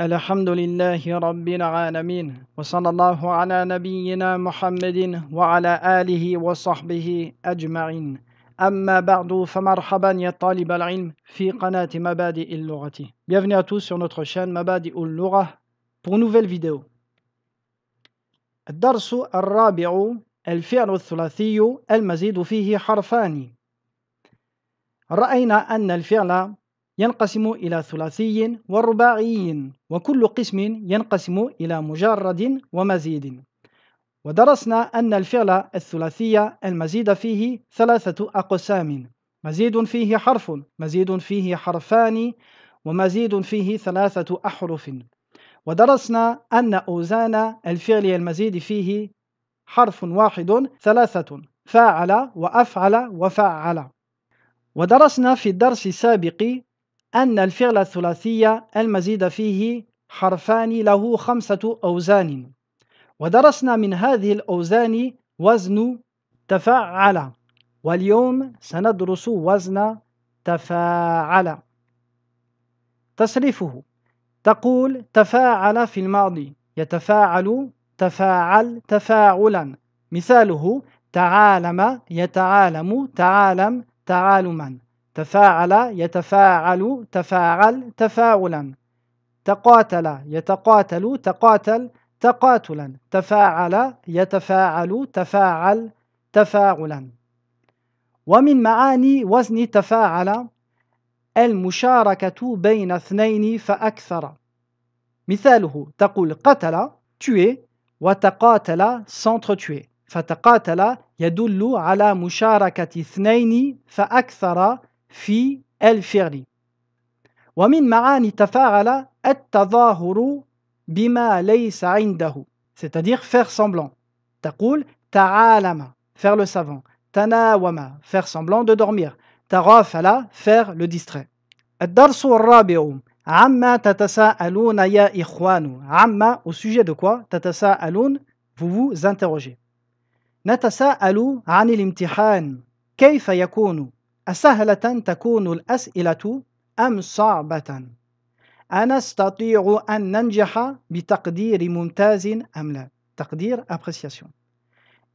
الحمد لله رب العالمين وصلى الله على نبينا محمد وعلى آله وصحبه أجمعين. أما بعد فمرحبا يا طالب العلم في قناة مبادئ اللغة. Bienvenue à tous sur notre chaîne مبادئ اللغة pour nouvelle vidéo. الدرس الرابع الفعل الثلاثي المزيد فيه حرفان. رأينا أن الفعل ينقسم إلى ثلاثي ورباعي وكل قسم ينقسم إلى مجرد ومزيد. ودرسنا أن الفعل الثلاثي المزيد فيه ثلاثة أقسام. مزيد فيه حرف مزيد فيه حرفان ومزيد فيه ثلاثة أحرف. ودرسنا أن أوزان الفعل المزيد فيه حرف واحد ثلاثة فاعل وأفعل وفعل ودرسنا في الدرس السابق أن الفعل الثلاثي المزيد فيه حرفان له خمسة أوزان. ودرسنا من هذه الأوزان وزن تفاعل. واليوم سندرس وزن تفاعل. تصريفه. تقول تفاعل في الماضي. يتفاعل تفاعل تفاعلا. مثاله تعالم يتعالم تعالم تعالما. تفاعل يتفاعل تفاعل تفاعلا. تقاتل يتقاتل تقاتل تقاتلا. تفاعل يتفاعل تفاعل تفاعلا. ومن معاني وزن تفاعل المشاركة بين اثنين فأكثر. مثاله تقول قتل tuer وتقاتل s'entretuer. فتقاتل يدل على مشاركة اثنين فأكثر في الفعل. ومن معاني تفاعل التظاهر بما ليس عنده. C'est-à-dire faire semblant. تقول تعالم faire le savant. تناوم faire semblant de dormir. تغافل faire le distrait. الدرس الرابع عما تتساءلون يا إخوان. عما au sujet de quoi تتساءلون؟ Vous vous interrogez. نتساءل عن الامتحان. كيف يكون؟ أسهلة تكون الأسئلة أم صعبة؟ أنستطيع أن ننجح بتقدير ممتاز أم لا؟ تقدير appréciation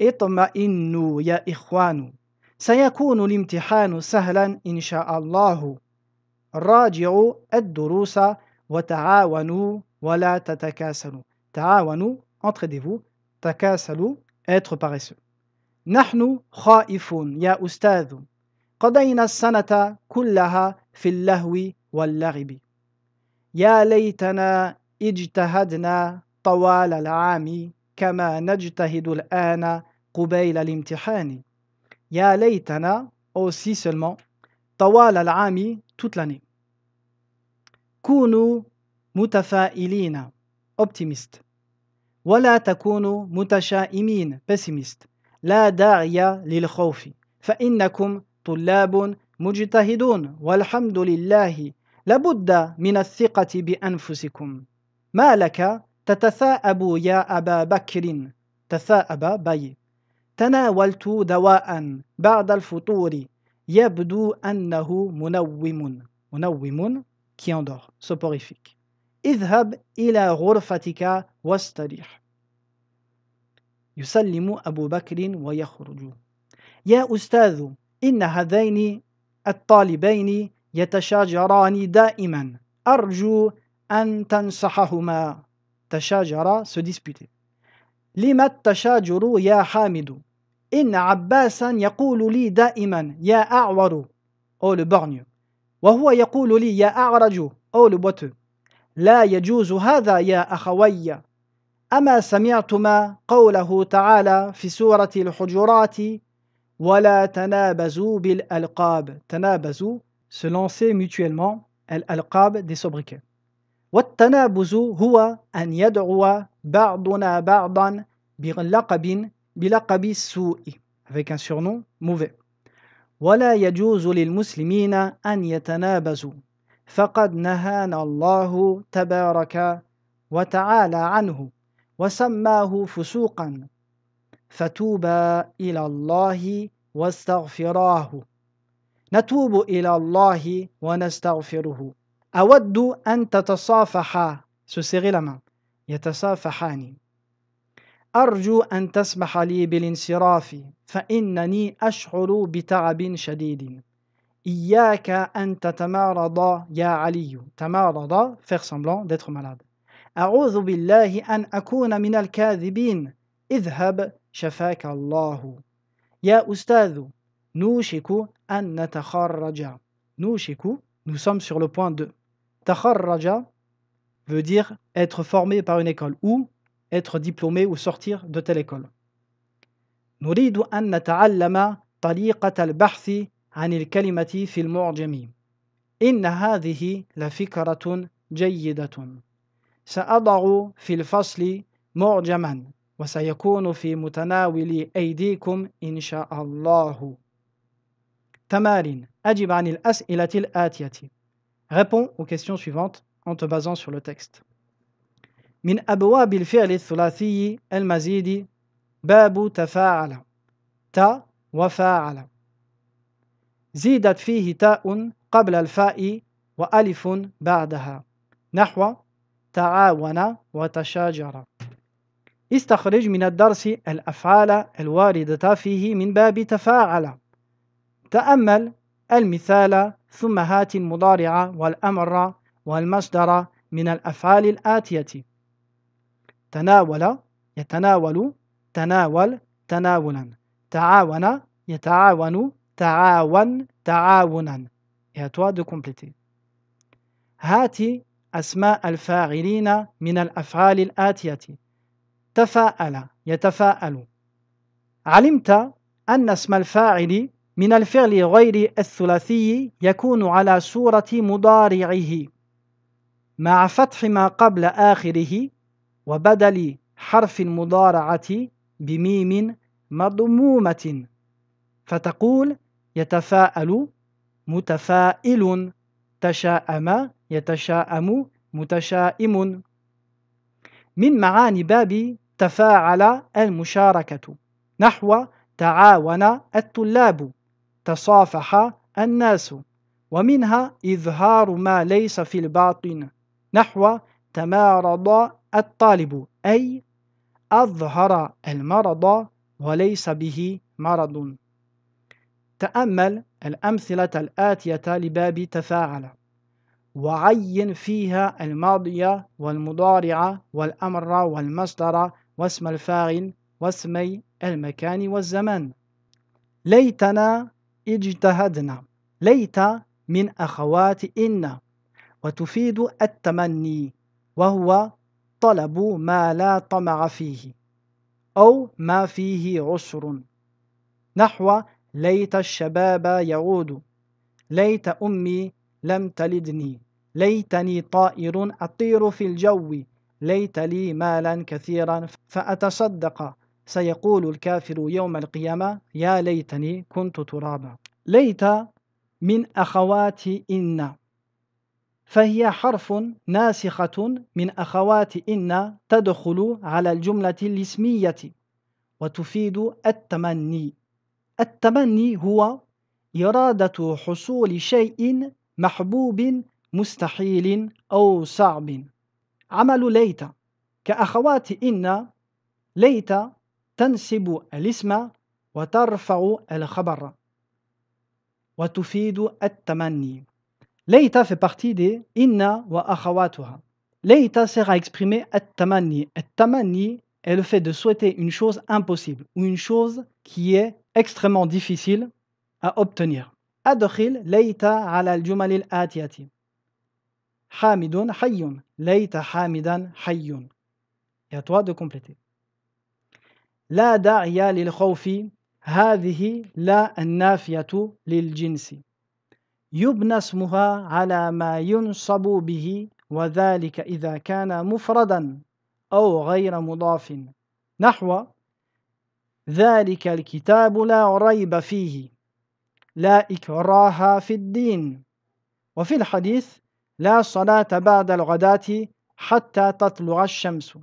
اطمئنوا يا إخوان سيكون الامتحان سهلا إن شاء الله. راجعوا الدروس وتعاونوا ولا تتكاسلوا. تعاونوا entraidez-vous تكاسلوا être paresseux. نحن خائفون يا أستاذ. قضينا السنة كلها في اللهو واللعب يا ليتنا اجتهدنا طوال العام كما نجتهد الآن قبيل الامتحان. يا ليتنا aussi seulement طوال العام l'année كونوا متفائلين optimist. ولا تكونوا متشائمين pessimist. لا داعي للخوف. فإنكم طلاب مجتهدون والحمد لله. لابد من الثقة بأنفسكم. ما لك؟ تتثاءب يا أبا بكر. تثاءب بي. تناولت دواء بعد الفطور. يبدو أنه منوم. منوم؟ Qui soporifique. اذهب إلى غرفتك واستريح. يسلم أبو بكر ويخرج. يا أستاذ إن هذين الطالبين يتشاجران دائما. أرجو أن تنصحهما. تشاجر se disputer لما التشاجر يا حامد؟ إن عباسا يقول لي دائما يا أعور. أو le وهو يقول لي يا أعرج. أو le لا يجوز هذا يا أخوي. أما سمعتما قوله تعالى في سورة الحجرات ولا تنابزوا بالألقاب. تنابزوا se lancer mutuellement الألقاب des sobriquets. والتنابز هو أن يدعو بعضنا بعضا بلقب بلقب السوء. Avec un surnom mauvais. ولا يجوز للمسلمين أن يتنابزوا. فقد نهانا الله تبارك وتعالى عنه وسماه فسوقا. فتوبا إلى الله واستغفراه. نتوب إلى الله ونستغفره. أود أن تتصافحا la main يتسافحان أرجو أن تسمح لي بالانصراف فإنني أشعر بتعب شديد. إياك أن تتمارض يا علي. تمارض faire semblant d'être malade. أعوذ بالله أن أكون من الكاذبين. اذهب شفاك الله. يا أستاذ نوشك أن نتخرج. نوشك nous sommes sur le point de تخرج. Veut dire être formé par une école ou être diplômé ou sortir de telle école. نريد أن نتعلم طريقة البحث عن الكلمة في المعجم. إن هذه لفكرة جيدة. سأضع في الفصل معجما. وسيكون في متناول أيديكم إن شاء الله. تمارين. أجب عن الأسئلة الآتية. Réponds aux questions suivantes en te basant sur le texte. من أبواب الفعل الثلاثي المزيد. باب تفاعل. تا وفاعل. زيدت فيه تاء قبل الفاء وألف بعدها. نحو تعاون وتشاجر. استخرج من الدرس الأفعال الواردة فيه من باب تفاعل. تأمل المثال ثم هات المضارع والأمر والمصدر من الأفعال الآتية. تناول يتناول تناول تناولا. تعاون يتعاون تعاون تعاونا. Et de compléter. هات أسماء الفاعلين من الأفعال الآتية تفاءل يتفاءل. علمت أن اسم الفاعل من الفعل غير الثلاثي يكون على صورة مضارعه مع فتح ما قبل آخره وبدل حرف المضارعة بميم مضمومة. فتقول يتفاءل متفائل تشاءم يتشاءم متشائم. من معاني باب تفاعل المشاركة. نحو تعاون الطلاب. تصافح الناس. ومنها إظهار ما ليس في الباطن. نحو تمارض الطالب. أي أظهر المرض وليس به مرض. تأمل الأمثلة الآتية لباب تفاعل. وعين فيها الماضي والمضارع والأمر والمصدر واسم الفاعل واسمي المكان والزمان. ليتنا اجتهدنا. ليت من أخوات إن. وتفيد التمني وهو طلب ما لا طمع فيه أو ما فيه عسر. نحو ليت الشباب يعود. ليت أمي لم تلدني. ليتني طائر أطير في الجو. ليت لي مالا كثيرا فأتصدق. سيقول الكافر يوم القيامة يا ليتني كنت ترابا. ليت من أخوات إن. فهي حرف ناسخة من أخوات إن تدخل على الجملة الاسمية وتفيد التمني. التمني هو إرادة حصول شيء محبوب مستحيل أو صعب. عمل ليت كأخوات إن ليت تنسب الاسم وترفع الخبر وتفيد التمني ليت fait partie des inna wa akhawatuha. Leita sert à exprimer التمني. التمني est le fait de souhaiter une chose impossible ou une chose qui est extrêmement difficile à obtenir. أدخل ليت على الجمل الآتية حامد حي ليت حامدا حي. Et à toi de compléter. لا داعي للخوف هذه لا النافية للجنس. يبنى اسمها على ما ينصب به وذلك إذا كان مفردا أو غير مضاف. نحو ذلك الكتاب لا ريب فيه لا إكراه في الدين. وفي الحديث لا صلاة بعد الغداة حتى تطلع الشمس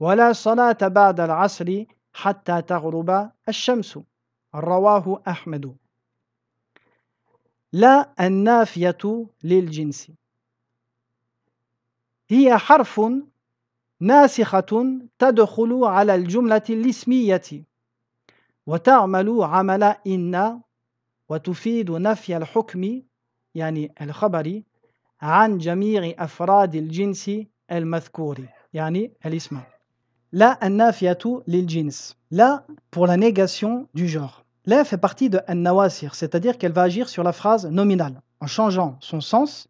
ولا صلاة بعد العصر حتى تغرب الشمس. رواه أحمد. لا النافية للجنس. هي حرف ناسخة تدخل على الجملة الاسمية وتعمل عمل إن وتفيد نفي الحكم يعني الخبر عن جميع أفراد الجنس المذكور يعني الاسم لا النافية للجنس لا pour la négation du genre La fait partie de an-nawasir, c'est-à-dire qu'elle va agir sur la phrase nominale, en changeant son sens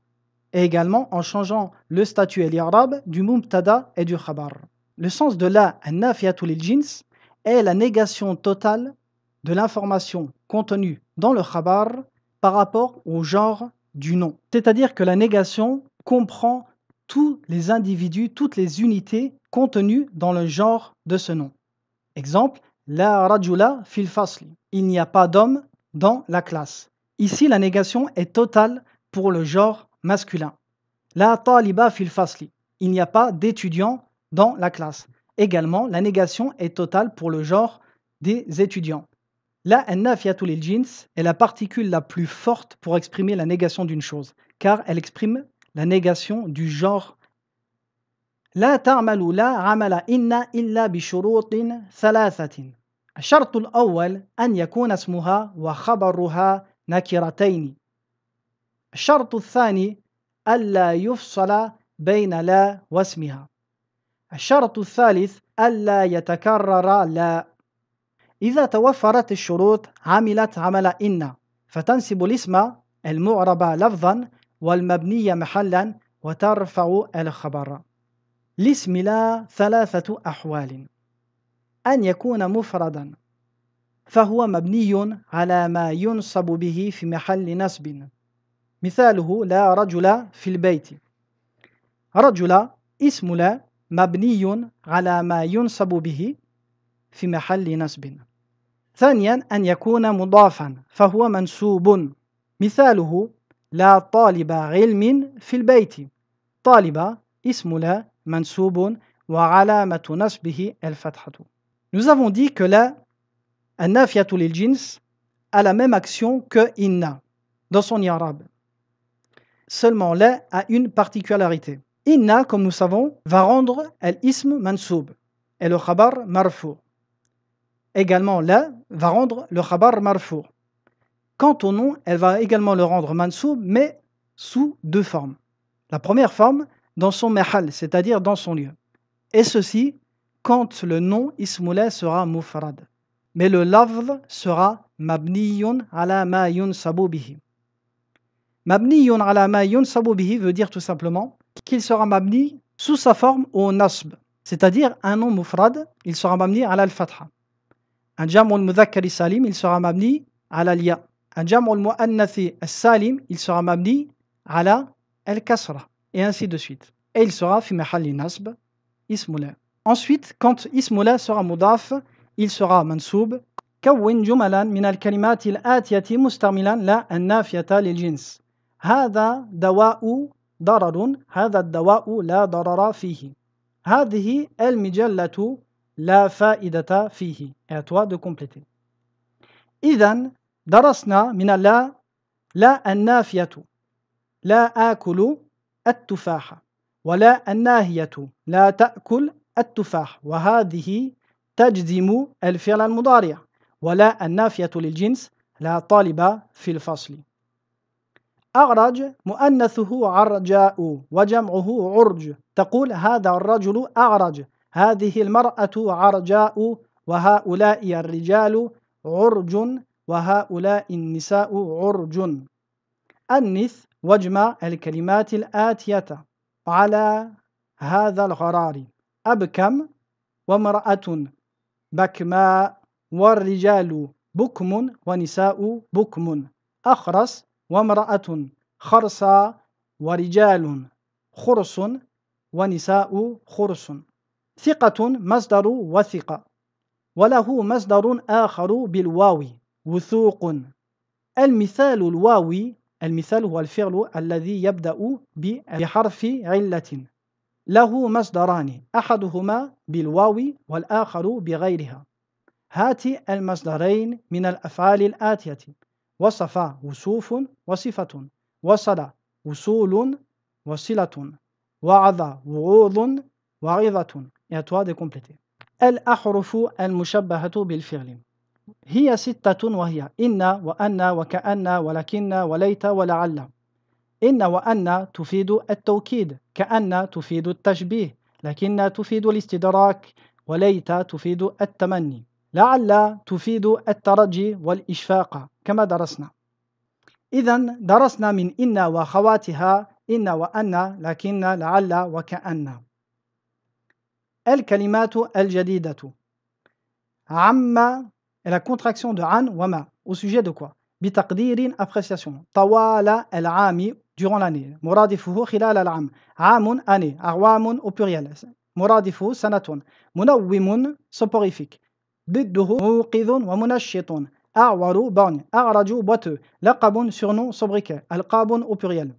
et également en changeant le statut et l'irab du mubtada et du khabar. Le sens de la an-nafiyatul jins est la négation totale de l'information contenue dans le khabar par rapport au genre du nom. C'est-à-dire que la négation comprend tous les individus, toutes les unités contenues dans le genre de ce nom. Exemple, la rajula fil fasli. Il n'y a pas d'homme dans la classe. Ici, la négation est totale pour le genre masculin. La taliba fil fasli. Il n'y a pas d'étudiants dans la classe. Également, la négation est totale pour le genre des étudiants. La nafiatul jins est la particule la plus forte pour exprimer la négation d'une chose, car elle exprime la négation du genre. La ta'malu la amala inna illa bi thalathatin. الشرط الأول أن يكون اسمها وخبرها نكرتين الشرط الثاني ألا يفصل بين لا واسمها الشرط الثالث ألا يتكرر لا إذا توفرت الشروط عملت عمل إن فتنسب الاسم المعرب لفظا والمبني محلا وترفع الخبر. الاسم لا ثلاثة أحوال. أن يكون مفردا. فهو مبني على ما ينصب به في محل نصب. مثاله لا رجل في البيت. رجل اسم لا مبني على ما ينصب به في محل نصب. ثانيا أن يكون مضافا فهو منسوب مثاله لا طالب علم في البيت طالب اسم لا منسوب وعلامة نصبه الفتحة Nous avons dit que la nafiatul jins a la même action que inna dans son arabe. Seulement la a une particularité. Inna, comme nous savons, va rendre l'ism mansoub et le khabar marfou. Également la va rendre le khabar marfou. Quant au nom, elle va également le rendre mansoub, mais sous deux formes. La première forme, dans son mahal, c'est-à-dire dans son lieu. Et ceci quand le nom ismoullah sera mufrad. Mais le lafz sera mabniyun ala ma. Mabniyun ala ma yunsabu veut dire tout simplement qu'il sera mabni sous sa forme au nasb. C'est-à-dire un nom mufrad, il sera mabni ala al-fatha. Un jam'ul mudhakkari salim, il sera mabni ala al-ya. Un jam'ul mu'annathi salim, il sera mabni ala al-kasra. Et ainsi de suite. Et il sera fi mahalli nasb ismullah. Ensuite, quand ismula sera mudaf, il sera mansoub. كون جملا من الكلمات الآتية مستعملا لا النافية للجنس هذا دواء ضرر هذا الدواء لا ضرر فيه هذه المجلة لا فائدة فيه. Et toi de compléter. إذا درسنا من لا لا النافية لا آكل التفاحة ولا الناهية لا تأكل التفاح. وهذه تجزم الفعل المضارع. ولا النافية للجنس لا طالب في الفصل. أغرج مؤنثه عرجاء وجمعه عرج. تقول هذا الرجل أغرج هذه المرأة عرجاء وهؤلاء الرجال عرج وهؤلاء النساء عرج. أنث واجمع الكلمات الآتية على هذا الغرار أبكم وامرأة بكماء والرجال بكم ونساء بكم. أخرس وامرأة خرسا ورجال خرس ونساء خرس. ثقة مصدر وثقة وله مصدر آخر بالواو وثوق. المثال الواوي المثال هو الفعل الذي يبدأ بحرف علة. له مصدران أحدهما بالواو والآخر بغيرها. هات المصدرين من الأفعال الآتية. وصف وصوف وصفة. وصل وصول وصلة. وعظ وعوظ à toi de compléter. الأحرف المشبهة بالفعل. هي ستة وهي إن وأن وكأن ولكن وليت ولعل. إن وأن تفيد التوكيد كأن تفيد التشبيه لكن تفيد الاستدراك وليت تفيد التمني. لعل تفيد الترجي والإشفاق كما درسنا. إذا درسنا من إن وخواتها إن وأن لكن لعل وكأن. الكلمات الجديدة عم la contraction de an wama au sujet de quoi بتقدير appréciation طوال العام durant l'année مرادفه خلال العام عام année أعوام au pluriel مرادفه سنة منوم soporifique ضده موقظ ومنشط أعور borgne أعرج boiteux لقب surnom sobriquet ألقاب au pluriel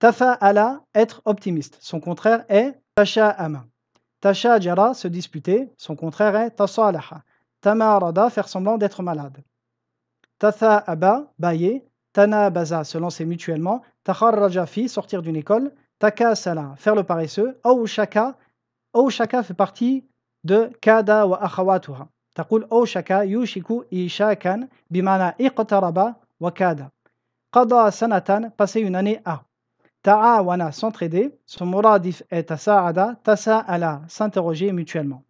تفاءل être optimiste son contraire est تشاءم تشاجر se disputer son contraire est تصالح tamarada faire semblant d'être malade tatha'aba bailler tanabaza se lancer mutuellement takharraja fi sortir d'une école takasala faire le paresseux shaka shaka fait partie de kada wa akhawatuha تقول أوشك يوشك إيشاكا بمعنى اقترب وكاد قضى سنة passer une année à ta'awana s'entraider son moradif est tasa'ada tasa'ala s'interroger mutuellement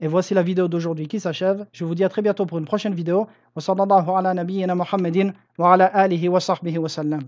Et voici la vidéo d'aujourd'hui qui s'achève. Je vous dis à très bientôt pour une prochaine vidéo. Wa sallallahu ala nabiyyina Muhammadin wa ala alihi wa sahbihi wa sallam.